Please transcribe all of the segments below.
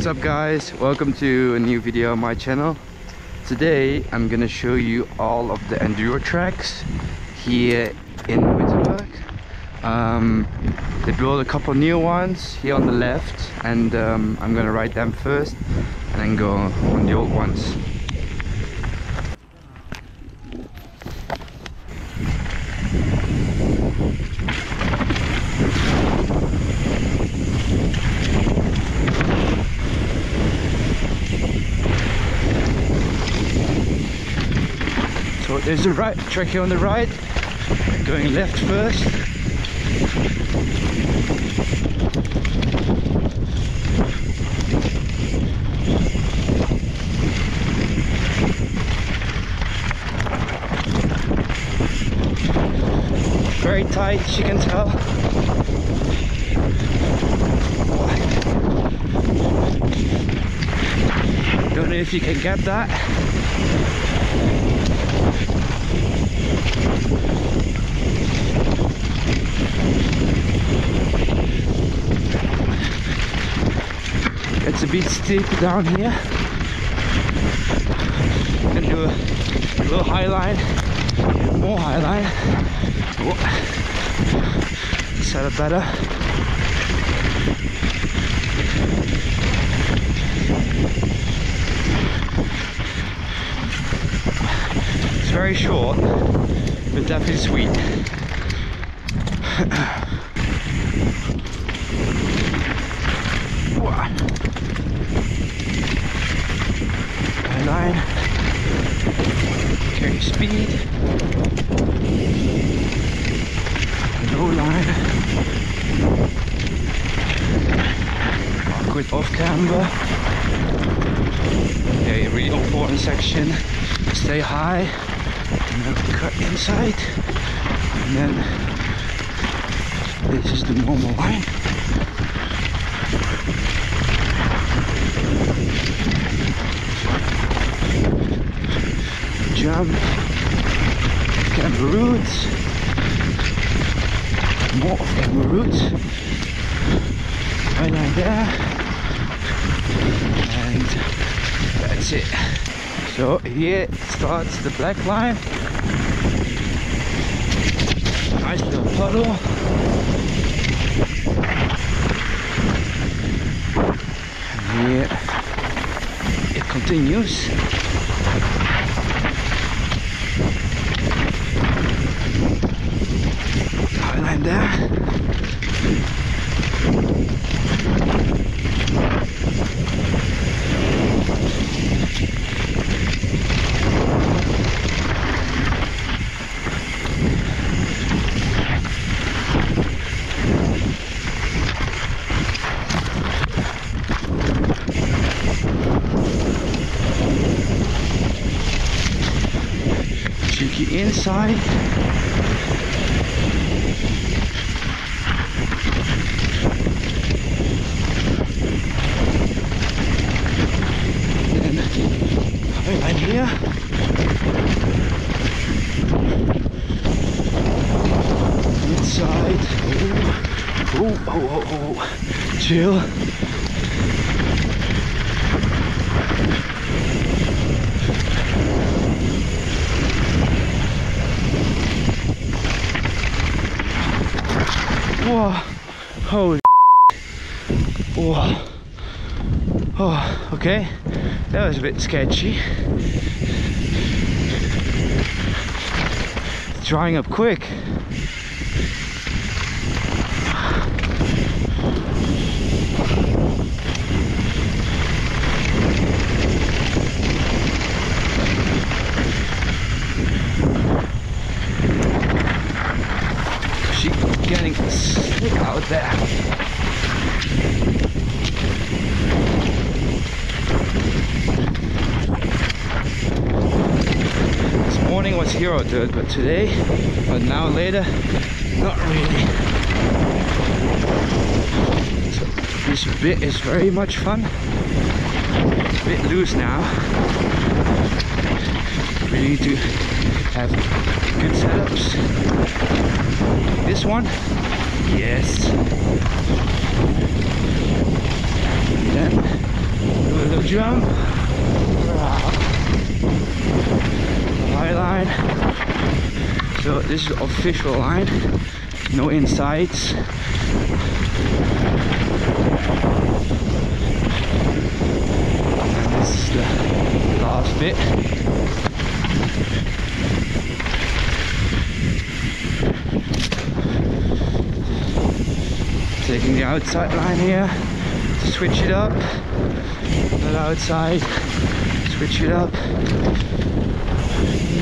What's up guys? Welcome to a new video on my channel. Today I'm gonna show you all of the enduro tracks here in Winterberg. Um, they built a couple new ones here on the left and um, I'm gonna ride them first and then go on the old ones. So there's the right track here on the right, going left first. Very tight, you can tell. Don't know if you can get that. It's a bit steep down here. Can do a little high line, more high line. Oh. Set it better. It's very short, but definitely sweet. High line. Speed. Low line. Awkward off camber. Okay, really important section. Stay high. And then cut inside. And then this is the normal line. Jump, camber roots, more roots, right line there, and that's it. So here starts the black line, nice little puddle. And here it continues. Inside. Then highline here. Inside. Oh, oh, oh, oh, oh. Chill. Whoa. Holy. Whoa. Oh, okay. That was a bit sketchy. Drying up quick. Hero dirt, but today, but now later, not really. So this bit is very much fun. A bit loose now. We need to have good setups. This one, yes. And then jump. High line. So this is official line. No insides. And this is the last bit. Taking the outside line here, switch it up. That outside, switch it up.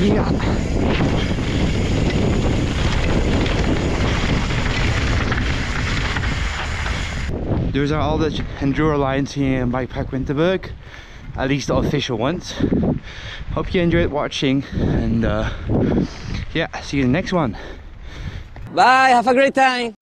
Yeah. Those are all the Enduro lines here in Bike Park Winterberg, at least the official ones. Hope you enjoyed watching and uh, yeah, see you in the next one. Bye, have a great time.